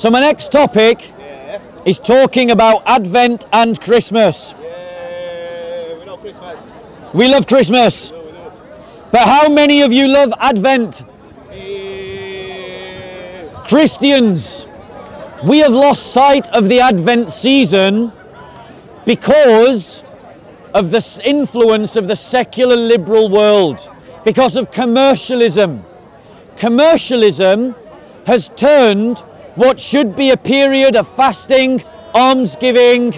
So my next topic is talking about Advent and Christmas. Yeah, we love Christmas. We love Christmas, but how many of you love Advent? Eh, Christians, we have lost sight of the Advent season because of the influence of the secular liberal world, because of commercialism. Commercialism has turned what should be a period of fasting, almsgiving,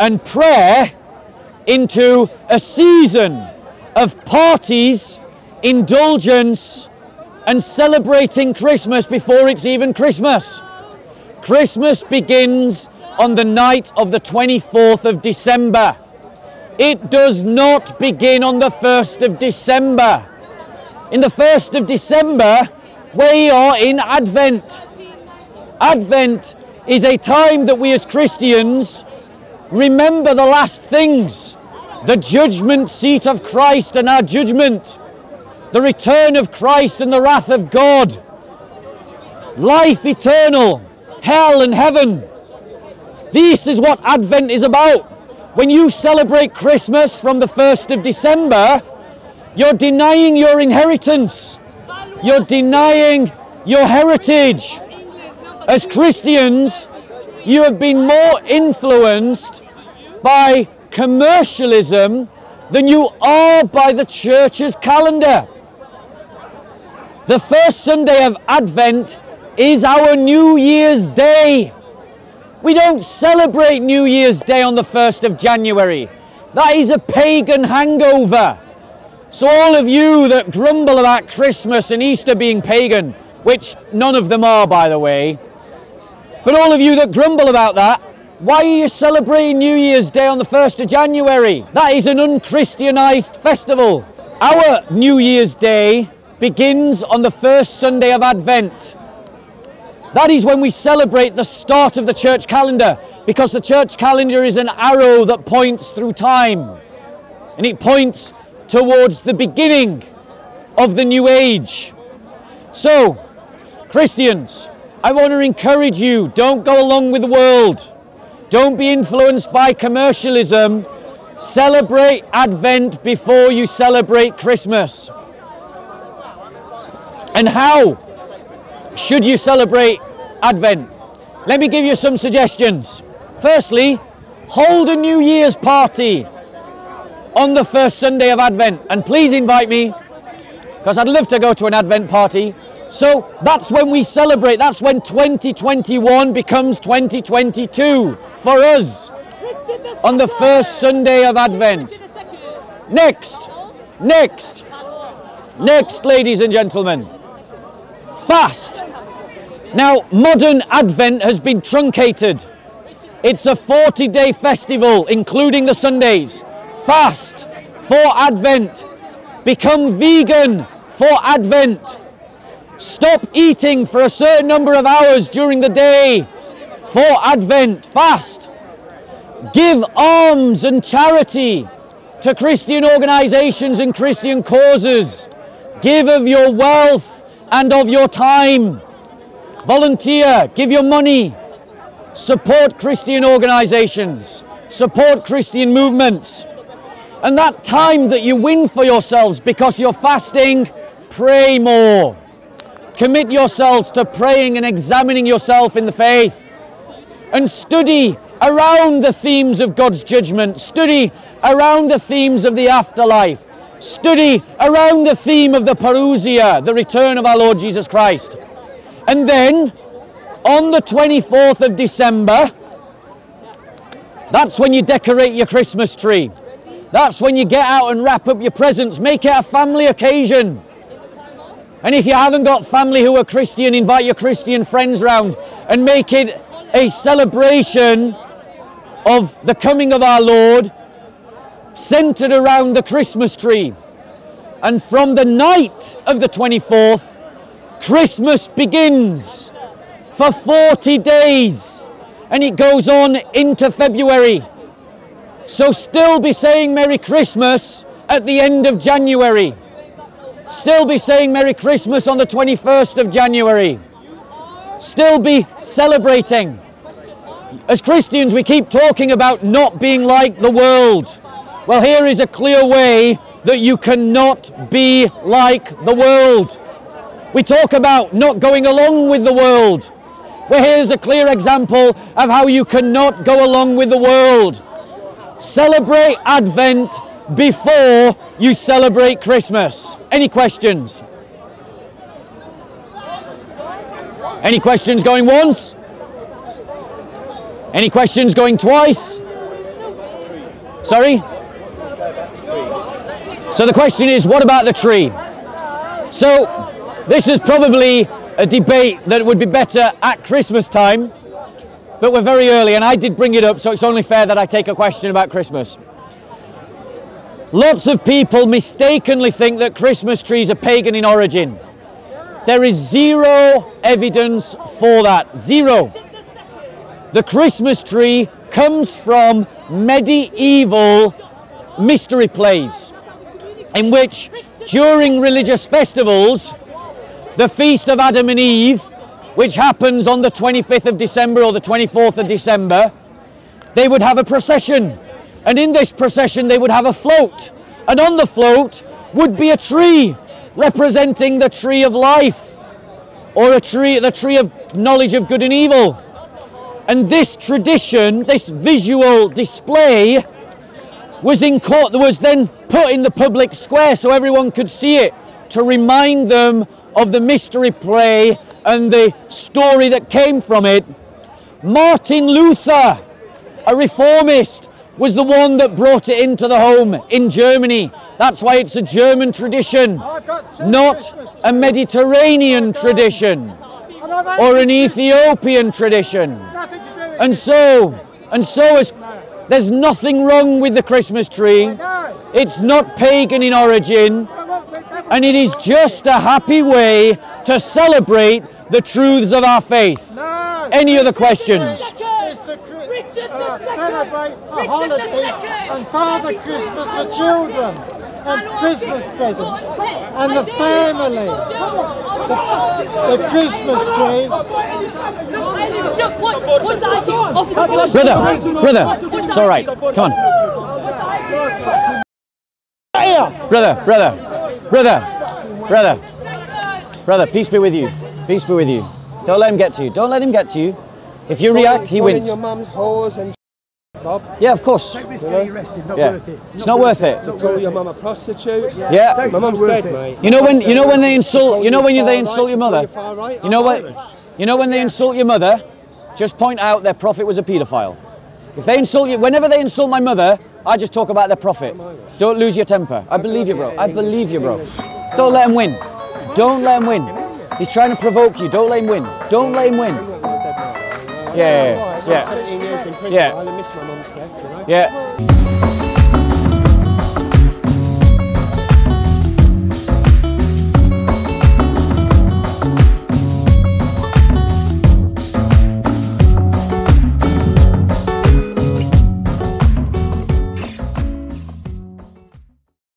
and prayer into a season of parties, indulgence, and celebrating Christmas before it's even Christmas. Christmas begins on the night of the 24th of December. It does not begin on the 1st of December. In the 1st of December, we are in Advent. Advent is a time that we as Christians remember the last things the judgment seat of Christ and our judgment, the return of Christ and the wrath of God, life eternal, hell and heaven. This is what Advent is about. When you celebrate Christmas from the 1st of December, you're denying your inheritance, you're denying your heritage. As Christians, you have been more influenced by commercialism than you are by the church's calendar. The first Sunday of Advent is our New Year's Day. We don't celebrate New Year's Day on the 1st of January. That is a pagan hangover. So, all of you that grumble about Christmas and Easter being pagan, which none of them are, by the way, but all of you that grumble about that, why are you celebrating New Year's Day on the 1st of January? That is an unchristianized festival. Our New Year's Day begins on the first Sunday of Advent. That is when we celebrate the start of the church calendar, because the church calendar is an arrow that points through time. And it points towards the beginning of the new age. So, Christians, I want to encourage you don't go along with the world. Don't be influenced by commercialism. Celebrate Advent before you celebrate Christmas. And how should you celebrate Advent? Let me give you some suggestions. Firstly, hold a New Year's party on the first Sunday of Advent. And please invite me, because I'd love to go to an Advent party. So that's when we celebrate. That's when 2021 becomes 2022 for us on the first Sunday of Advent. Next, next, next, ladies and gentlemen, fast. Now, modern Advent has been truncated. It's a 40 day festival, including the Sundays. Fast for Advent. Become vegan for Advent. Stop eating for a certain number of hours during the day for Advent. Fast. Give alms and charity to Christian organizations and Christian causes. Give of your wealth and of your time. Volunteer, give your money. Support Christian organizations. Support Christian movements. And that time that you win for yourselves because you're fasting, pray more. Commit yourselves to praying and examining yourself in the faith. And study around the themes of God's judgment. Study around the themes of the afterlife. Study around the theme of the parousia, the return of our Lord Jesus Christ. And then on the 24th of December, that's when you decorate your Christmas tree. That's when you get out and wrap up your presents. Make it a family occasion. And if you haven't got family who are Christian, invite your Christian friends round and make it a celebration of the coming of our Lord centered around the Christmas tree. And from the night of the 24th, Christmas begins for 40 days and it goes on into February. So still be saying Merry Christmas at the end of January. Still be saying Merry Christmas on the 21st of January. still be celebrating. As Christians, we keep talking about not being like the world. Well, here is a clear way that you cannot be like the world. We talk about not going along with the world. Well, here's a clear example of how you cannot go along with the world. Celebrate Advent before you celebrate Christmas. Any questions? Any questions going once? Any questions going twice? Sorry? So the question is, what about the tree? So this is probably a debate that would be better at Christmas time, but we're very early and I did bring it up, so it's only fair that I take a question about Christmas. Lots of people mistakenly think that Christmas trees are pagan in origin. There is zero evidence for that. Zero. The Christmas tree comes from medieval mystery plays in which during religious festivals the feast of Adam and Eve which happens on the 25th of December or the 24th of December they would have a procession and in this procession they would have a float. And on the float would be a tree representing the tree of life or a tree the tree of knowledge of good and evil. And this tradition this visual display was in court was then put in the public square so everyone could see it to remind them of the mystery play and the story that came from it. Martin luther a reformist was the one that brought it into the home in germany that's why it's a german tradition not a mediterranean tradition or an ethiopian tradition and so and so as there's nothing wrong with the Christmas tree. It's not pagan in origin. And it is just a happy way to celebrate the truths of our faith. Any other questions? It's to celebrate a holiday and Father Christmas for children and Christmas presents and the family. The, the Christmas tree. Brother, brother, it's all right. Come on. Brother, brother, brother, brother, brother, peace be with you. Peace be with you. Don't let him get to you. Don't let him get to you. If you react, he wins. your mum's whores and Bob. Yeah, of course. Risk getting arrested, not Yeah. worth it. It's not worth it. Call your mum a prostitute. Yeah. My mum's dead, it. mate. You know when you know when they insult you know when they insult your mother. You know what? You know when they insult your mother, just point out their prophet was a paedophile. If they insult you, whenever they insult my mother, I just talk about their prophet. Don't lose your temper. I believe you, bro. I believe you, bro. Don't let him win. Don't let him win. He's trying to provoke you. Don't let him win. Don't let him win. Yeah, yeah, yeah. 17 years in prison. Yeah. I only miss my mum's death, you know. yeah.